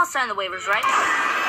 I'll sign the waivers, right?